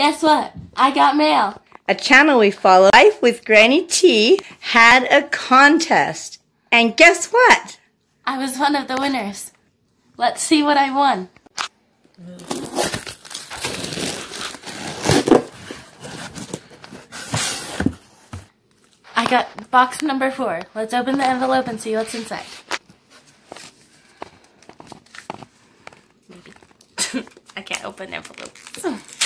Guess what? I got mail. A channel we follow, Life with Granny T, had a contest. And guess what? I was one of the winners. Let's see what I won. I got box number four. Let's open the envelope and see what's inside. Maybe. I can't open envelopes.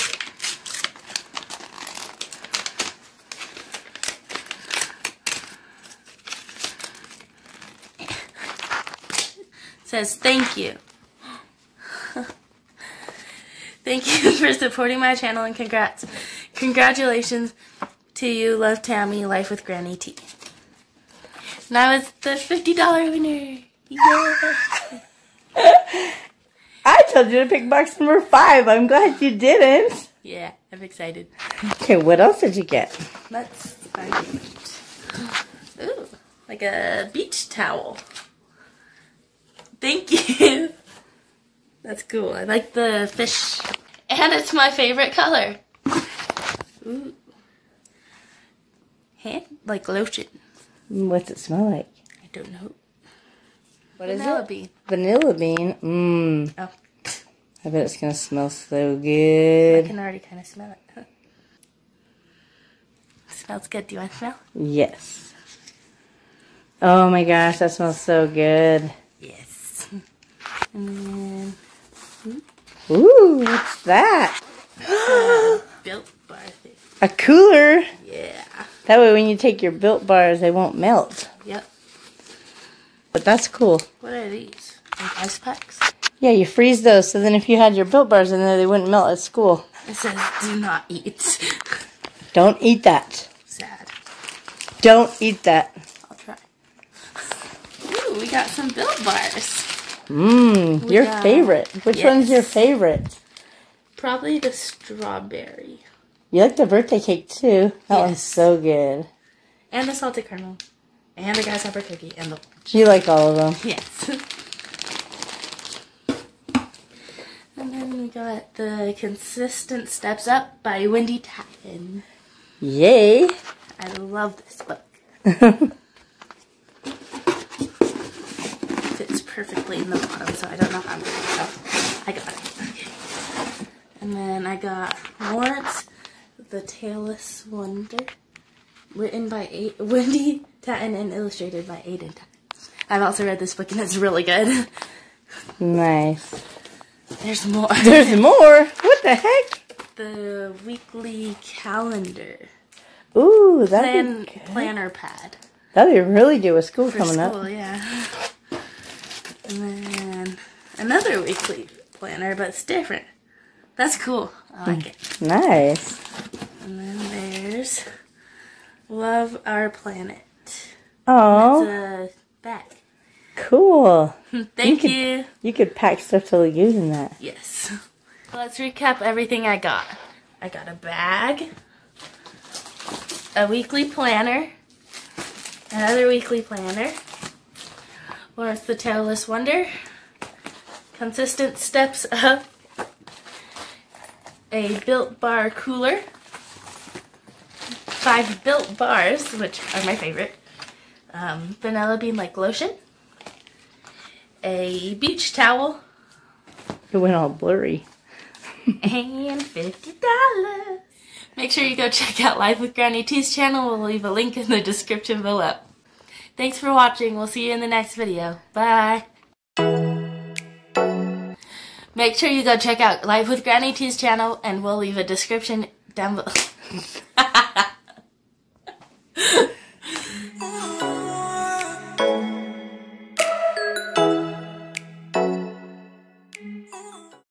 Says thank you. thank you for supporting my channel and congrats. Congratulations to you, Love Tammy, Life with Granny T. And I was the $50 winner. Yeah. I told you to pick box number five. I'm glad you didn't. yeah, I'm excited. Okay, what else did you get? Let's find it. Ooh, like a beach towel. Thank you. That's cool. I like the fish. And it's my favorite color. Ooh. Hand, like lotion. What's it smell like? I don't know. What is Vanilla it? bean. Vanilla bean. Mmm. Oh, I bet it's gonna smell so good. I can already kind of smell it. Huh. Smells good. Do you want to smell? Yes. Oh my gosh, that smells so good. And then Ooh, what's that? built bar thing. A cooler. Yeah. That way when you take your built bars, they won't melt. Yep. But that's cool. What are these? Like ice packs? Yeah, you freeze those so then if you had your built bars in there, they wouldn't melt at school. It says do not eat. Don't eat that. Sad. Don't eat that. I'll try. Ooh, we got some built bars. Mmm, your favorite. Which one's your favorite? Probably the strawberry. You like the birthday cake too. That one's so good. And the salted caramel. And the grasshopper cookie. And the You like all of them. Yes. and then we got the Consistent Steps Up by Wendy Tatton. Yay. I love this book. Fits perfectly in the bottom, so I don't know how I'm going to. I got it. Okay. And then I got Lawrence, The Tailless Wonder, written by A- Wendy Tatton and illustrated by Aiden Tatton. I've also read this book and it's really good. nice. There's more. There's more. What the heck? the weekly calendar Ooh, that'd plan planner pad That'd be really good with school for coming school. up. Yeah. And then another weekly planner, but it's different. That's cool. I like it. Nice. And then there's Love Our Planet. Oh, The uh, back. cool. Thank You you. You could pack stuff to use in that. Yes. Let's recap everything I got. I got a bag, a weekly planner, another weekly planner, Lawrence the Tailless Wonder, Consistent Steps Up, a Built Bar Cooler, five Built Bars, which are my favorite, um, Vanilla Bean Like Lotion, a beach towel, It went all blurry. and fifty dollars. Make sure you go check out Life with Granny T's channel. We'll leave a link in the description below. Thanks for watching. We'll see you in the next video. Bye. Make sure you go check out Life with Granny T's channel, and we'll leave a description down below.